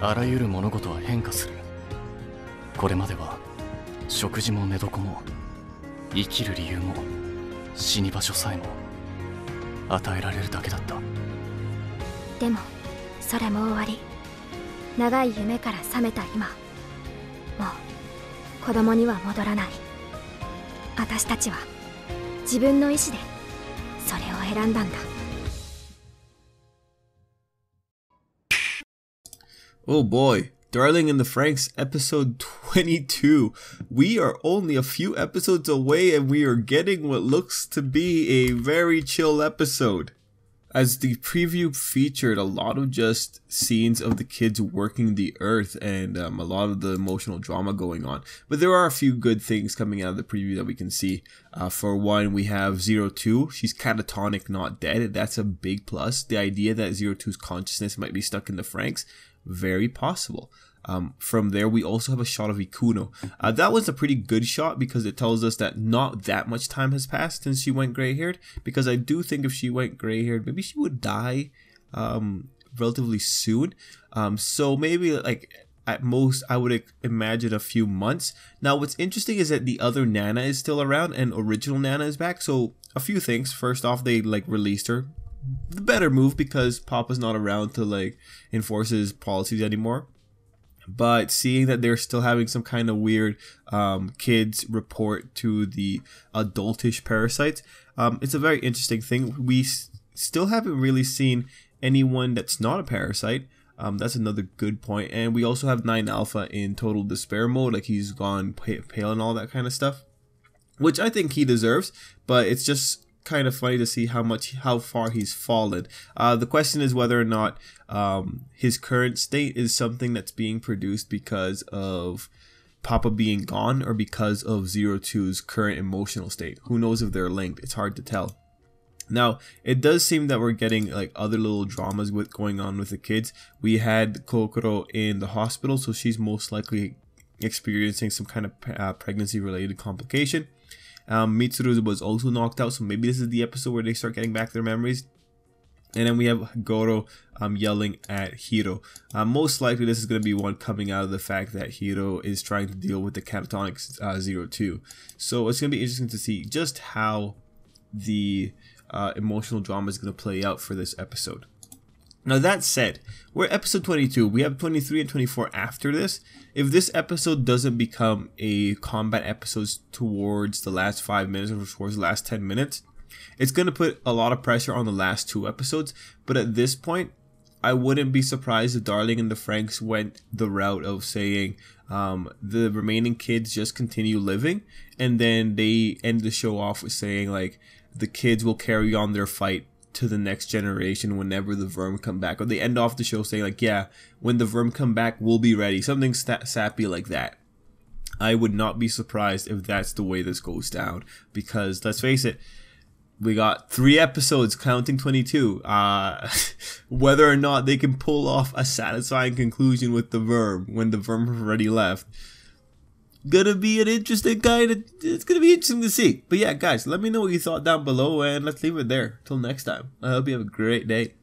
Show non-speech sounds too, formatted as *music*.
あらゆる物事は変化する。これまでは食事も寝床も生きる理由も死に場所さえも与えられるだけだった。でもそれも終わり。長い夢から覚めた今。もう子供には戻らない。私たちは自分の意志でそれを選んだんだ。Oh boy, Darling in the Franxx, episode 22. We are only a few episodes away and we are getting what looks to be a very chill episode. As the preview featured a lot of just scenes of the kids working the earth and um, a lot of the emotional drama going on. But there are a few good things coming out of the preview that we can see. Uh, for one, we have Zero Two. She's catatonic, not dead. That's a big plus. The idea that Zero Two's consciousness might be stuck in the Franxx very possible. Um, from there, we also have a shot of Ikuno. Uh, that was a pretty good shot because it tells us that not that much time has passed since she went gray haired. Because I do think if she went gray haired, maybe she would die um, relatively soon. Um, so maybe like at most, I would imagine a few months. Now, what's interesting is that the other Nana is still around and original Nana is back. So a few things. First off, they like released her the better move because Papa's not around to like enforce his policies anymore. But seeing that they're still having some kind of weird um, kids report to the adultish parasites, um, it's a very interesting thing. We s- still haven't really seen anyone that's not a parasite. Um, that's another good point. And we also have 9 Alpha in total despair mode, like he's gone pale and all that kind of stuff, which I think he deserves. But it's just kind of funny to see how much how far he's fallen. Uh, the question is whether or not um, his current state is something that's being produced because of Papa being gone or because of Zero Two's current emotional state. Who knows if they're linked? It's hard to tell. Now, it does seem that we're getting like other little dramas with going on with the kids. We had Kokoro in the hospital, so she's most likely experiencing some kind of uh, pregnancy related complication. Um, Mitsuru was also knocked out, so maybe this is the episode where they start getting back their memories. And then we have Goro um, yelling at Hiro. Uh, most likely, this is going to be one coming out of the fact that Hiro is trying to deal with the catatonic uh, Zero Two. So it's going to be interesting to see just how the uh, emotional drama is going to play out for this episode. Now that said, we're episode 22. We have 23 and 24 after this. If this episode doesn't become a combat episode towards the last 5 minutes or towards the last 10 minutes, it's going to put a lot of pressure on the last two episodes. But at this point, I wouldn't be surprised if Darling and the Franxx went the route of saying um, the remaining kids just continue living, and then they end the show off with saying like the kids will carry on their fight to the next generation whenever the VIRM come back. Or they end off the show saying like, yeah, when the VIRM come back, we'll be ready. Something sappy like that. I would not be surprised if that's the way this goes down. Because let's face it, we got three episodes counting 22 uh, *laughs* whether or not they can pull off a satisfying conclusion with the VIRM when the VIRM already left gonna be an interesting kind of it's gonna be interesting to see. But yeah guys let me know what you thought down below and let's leave it there. Till next time i hope you have a great day